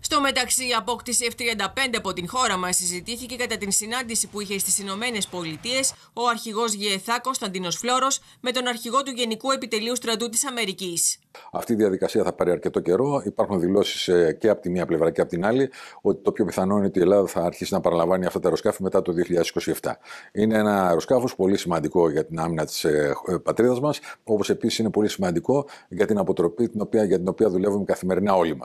Στο μεταξύ, η απόκτηση F-35 από την χώρα μας συζητήθηκε κατά την συνάντηση που είχε στις Ηνωμένες Πολιτείες ο αρχηγός ΓΕΘΑ Κωνσταντίνος Φλόρο με τον αρχηγό του Γενικού Επιτελείου Στρατού της Αμερικής. Αυτή η διαδικασία θα πάρει αρκετό καιρό. Υπάρχουν δηλώσεις ε, και από τη μία πλευρά και από την άλλη ότι το πιο πιθανό είναι ότι η Ελλάδα θα αρχίσει να παραλαμβάνει αυτά τα αεροσκάφη μετά το 2027. Είναι ένα αεροσκάφος πολύ σημαντικό για την άμυνα της ε, ε, πατρίδας μας, όπως επίσης είναι πολύ σημαντικό για την αποτροπή την οποία, για την οποία δουλεύουμε καθημερινά όλοι μας.